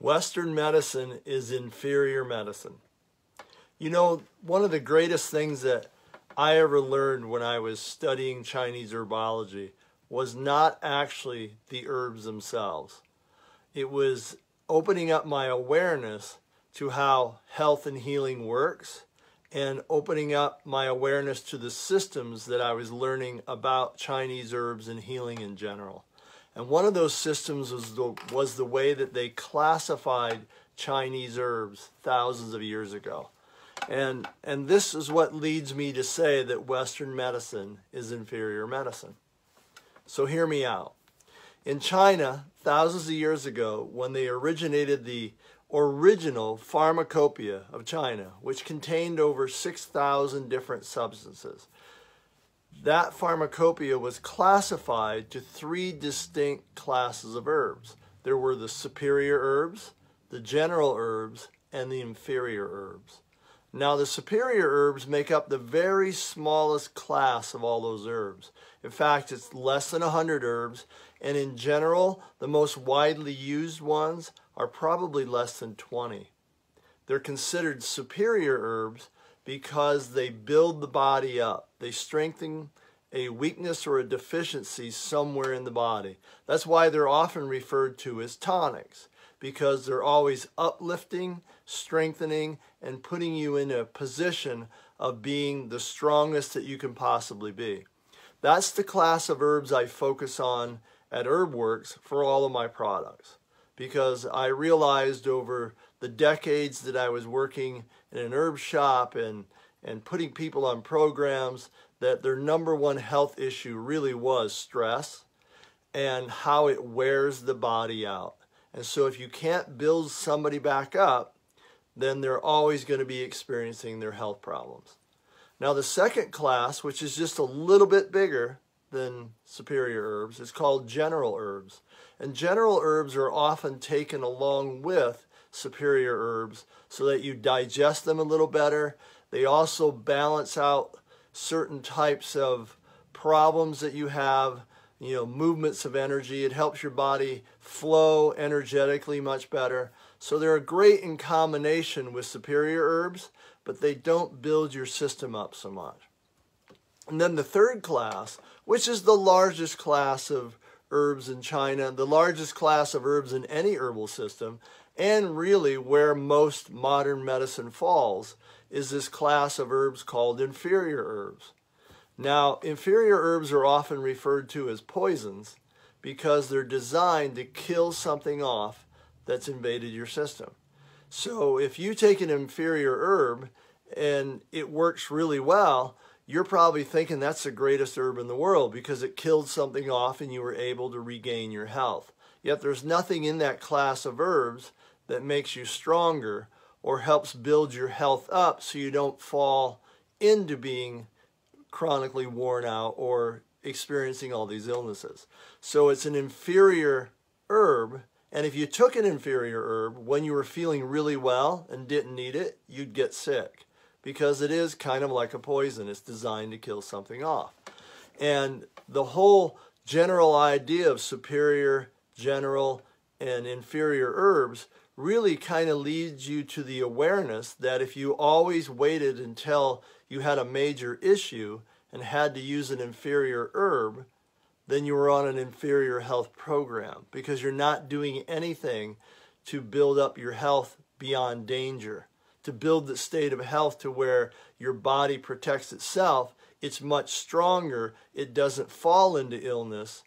Western medicine is inferior medicine. You know, one of the greatest things that I ever learned when I was studying Chinese herbology was not actually the herbs themselves. It was opening up my awareness to how health and healing works and opening up my awareness to the systems that I was learning about Chinese herbs and healing in general. And one of those systems was the, was the way that they classified Chinese herbs thousands of years ago. And, and this is what leads me to say that Western medicine is inferior medicine. So hear me out. In China, thousands of years ago, when they originated the original pharmacopoeia of China, which contained over 6,000 different substances, that pharmacopoeia was classified to three distinct classes of herbs. There were the superior herbs, the general herbs, and the inferior herbs. Now, the superior herbs make up the very smallest class of all those herbs. In fact, it's less than 100 herbs, and in general, the most widely used ones are probably less than 20. They're considered superior herbs because they build the body up. They strengthen a weakness or a deficiency somewhere in the body. That's why they're often referred to as tonics because they're always uplifting, strengthening, and putting you in a position of being the strongest that you can possibly be. That's the class of herbs I focus on at HerbWorks for all of my products because I realized over the decades that I was working in an herb shop and, and putting people on programs that their number one health issue really was stress and how it wears the body out. And so if you can't build somebody back up, then they're always going to be experiencing their health problems. Now the second class, which is just a little bit bigger than superior herbs, is called general herbs. And general herbs are often taken along with superior herbs so that you digest them a little better. They also balance out certain types of problems that you have, you know, movements of energy. It helps your body flow energetically much better. So they're great in combination with superior herbs, but they don't build your system up so much. And then the third class, which is the largest class of herbs in China, the largest class of herbs in any herbal system, and really where most modern medicine falls, is this class of herbs called inferior herbs. Now, inferior herbs are often referred to as poisons because they're designed to kill something off that's invaded your system. So if you take an inferior herb and it works really well, you're probably thinking that's the greatest herb in the world because it killed something off and you were able to regain your health. Yet there's nothing in that class of herbs that makes you stronger or helps build your health up so you don't fall into being chronically worn out or experiencing all these illnesses. So it's an inferior herb. And if you took an inferior herb when you were feeling really well and didn't need it, you'd get sick because it is kind of like a poison. It's designed to kill something off. And the whole general idea of superior, general, and inferior herbs really kind of leads you to the awareness that if you always waited until you had a major issue and had to use an inferior herb, then you were on an inferior health program because you're not doing anything to build up your health beyond danger to build the state of health to where your body protects itself, it's much stronger. It doesn't fall into illness.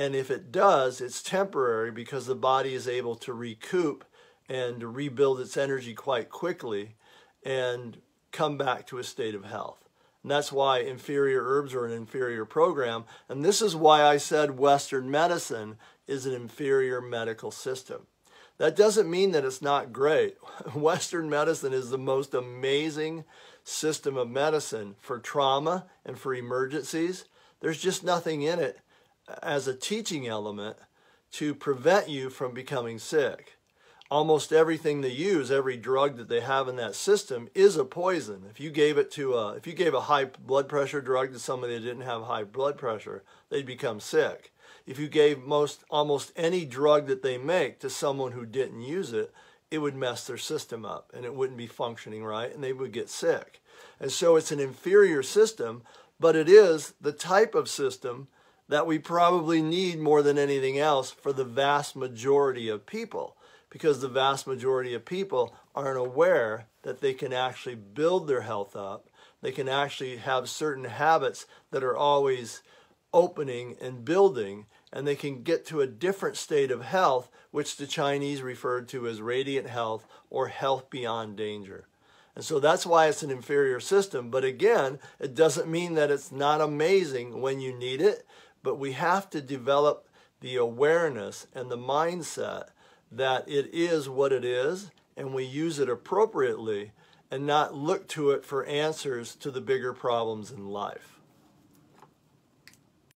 And if it does, it's temporary because the body is able to recoup and rebuild its energy quite quickly and come back to a state of health. And that's why inferior herbs are an inferior program. And this is why I said Western medicine is an inferior medical system. That doesn't mean that it's not great. Western medicine is the most amazing system of medicine for trauma and for emergencies. There's just nothing in it as a teaching element to prevent you from becoming sick. Almost everything they use, every drug that they have in that system is a poison. If you gave it to a, if you gave a high blood pressure drug to somebody that didn't have high blood pressure, they'd become sick. if you gave most almost any drug that they make to someone who didn't use it, it would mess their system up and it wouldn't be functioning right and they would get sick. And so it's an inferior system, but it is the type of system that we probably need more than anything else for the vast majority of people because the vast majority of people aren't aware that they can actually build their health up. They can actually have certain habits that are always opening and building, and they can get to a different state of health, which the Chinese referred to as radiant health or health beyond danger. And so that's why it's an inferior system. But again, it doesn't mean that it's not amazing when you need it, but we have to develop the awareness and the mindset that it is what it is and we use it appropriately and not look to it for answers to the bigger problems in life.